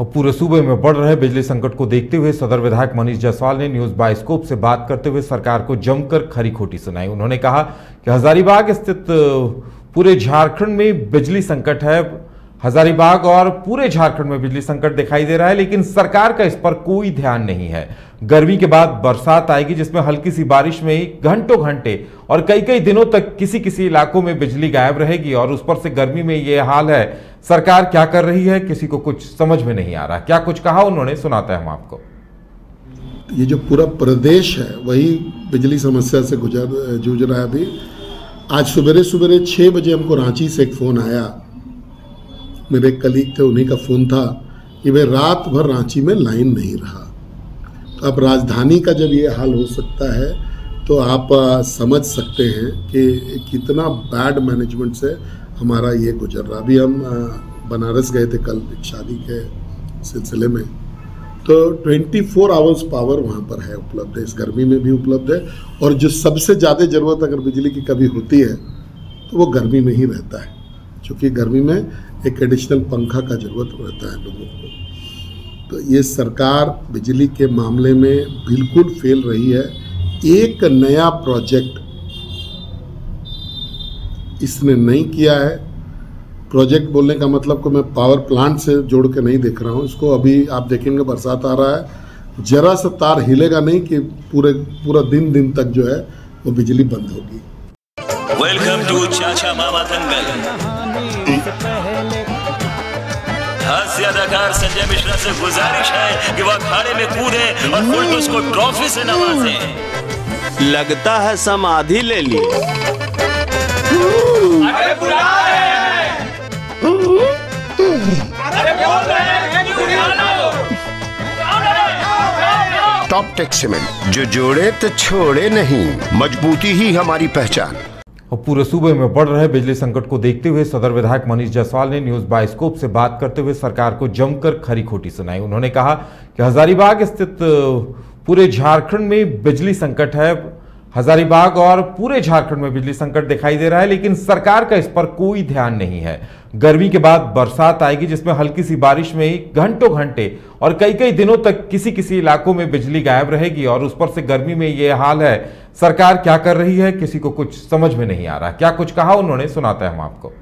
और पूरे सूबे में बढ़ रहे बिजली संकट को देखते हुए सदर विधायक मनीष जायसवाल ने न्यूज़ बाइस्कोप से बात करते हुए सरकार को जमकर खरी खोटी सुनाई। उन्होंने कहा कि हजारीबाग स्थित पूरे झारखंड में बिजली संकट है। हजारीबाग और पूरे झारखंड में बिजली संकट दिखाई दे रहा है, लेकिन सरकार का इस पर कोई ध्यान नहीं है। गर्मी के बाद बरसात आएगी, जिसमें हल्की सी बारिश में ही घंटों घंटे और कई कई दिनों तक किसी किसी इलाकों में बिजली गायब रहेगी और उस पर से गर्मी में ये हाल है सरकार क्या कर रही है? किसी को कुछ समझ में नहीं आ रहा। क्या कुछ कहा उन्होंने? सुनाते हैं हम आपको। ये जो पूरा प्रदेश है, वही बिजली समस्या से गुजर, जूझ रहा है अभी। आज सवेरे सवेरे छः बजे हमको रांची से एक फ़ोन आया। मेरे कलीग थे, उन्हीं का फ़ोन था कि भाई रात भर रांची में लाइन नहीं रहा। अब राजधानी का जब ये हाल हो सकता है तो आप समझ सकते हैं कि कितना बैड मैनेजमेंट से हमारा ये गुजर रहा। अभी हम बनारस गए थे कल एक शादी के सिलसिले में। तो 24 फोर आवर्स पावर वहाँ पर है उपलब्ध है। इस गर्मी में भी उपलब्ध है। और जो सबसे ज़्यादा ज़रूरत अगर बिजली की कभी होती है तो वो गर्मी में ही रहता है। क्योंकि गर्मी में एक एडिशनल पंखा का ज़रूरत रहता है लोगों को। तो ये सरकार बिजली के मामले में बिल्कुल फेल रही है। एक नया प्रोजेक्ट इसने नहीं किया है। प्रोजेक्ट बोलने का मतलब को मैं पावर प्लांट से जोड़ के नहीं देख रहा हूँ। इसको अभी आप देखेंगे बरसात आ रहा है। जरा सा तार हिलेगा नहीं कि पूरे पूरा दिन दिन तक जो है वो बिजली बंद होगी। वेलकम टू चाचा मामा दंगल हास्य अदाकार संजय मिश्रा से गुजारिश है कि वह अखाड़े में कूदे और फुलटूस को ट्रॉफी से नवाजे। लगता है समाधि ले ली। Top tech cement. जो जोड़े तो छोड़े नहीं, मजबूती ही हमारी पहचान। और पूरे सूबे में बढ़ रहे बिजली संकट को देखते हुए सदर विधायक मनीष जायसवाल ने न्यूज़ बाइस्कोप से बात करते हुए सरकार को जमकर खरी खोटी सुनाई। उन्होंने कहा कि हजारीबाग स्थित पूरे झारखंड में बिजली संकट है हजारीबाग और पूरे झारखंड में बिजली संकट दिखाई दे रहा है, लेकिन सरकार का इस पर कोई ध्यान नहीं है। गर्मी के बाद बरसात आएगी, जिसमें हल्की सी बारिश में घंटों घंटे और कई कई दिनों तक किसी किसी इलाकों में बिजली गायब रहेगी और उस पर से गर्मी में ये हाल है। सरकार क्या कर रही है, किसी को कुछ समझ में नहीं आ रहा। क्या कुछ कहा उन्होंने, सुनाते हैं हम आपको।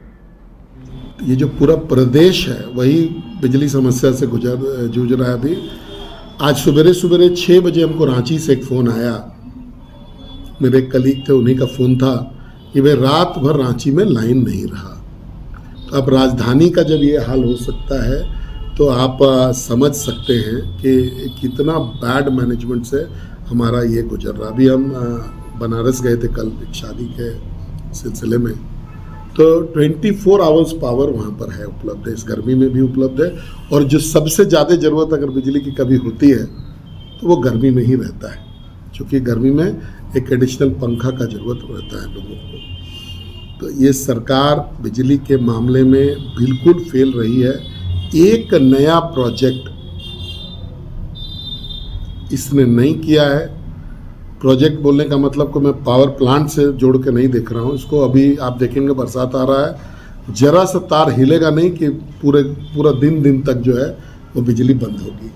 ये जो पूरा प्रदेश है, वही बिजली समस्या से गुजर, जूझ रहा है अभी। आज सवेरे सवेरे छः बजे हमको रांची से एक फ़ोन आया। मेरे कलीग थे, उन्हीं का फ़ोन था। कि भाई रात भर रांची में लाइन नहीं रहा। तो अब राजधानी का जब ये हाल हो सकता है तो आप समझ सकते हैं कि कितना बैड मैनेजमेंट से हमारा ये गुजर रहा। अभी हम बनारस गए थे कल एक शादी के सिलसिले में। तो 24 फोर आवर्स पावर वहाँ पर है, उपलब्ध है। इस गर्मी में भी उपलब्ध है। और जो सबसे ज़्यादा ज़रूरत अगर बिजली की कभी होती है तो वो गर्मी में ही रहता है। क्योंकि गर्मी में एक एडिशनल पंखा का ज़रूरत रहता है लोगों को। तो ये सरकार बिजली के मामले में बिल्कुल फेल रही है। एक नया प्रोजेक्ट इसने नहीं किया है। प्रोजेक्ट बोलने का मतलब को मैं पावर प्लांट से जोड़ के नहीं देख रहा हूँ। इसको अभी आप देखेंगे, बरसात आ रहा है। जरा सा तार हिलेगा नहीं कि पूरे, पूरा दिन दिन तक जो है वो बिजली बंद होगी।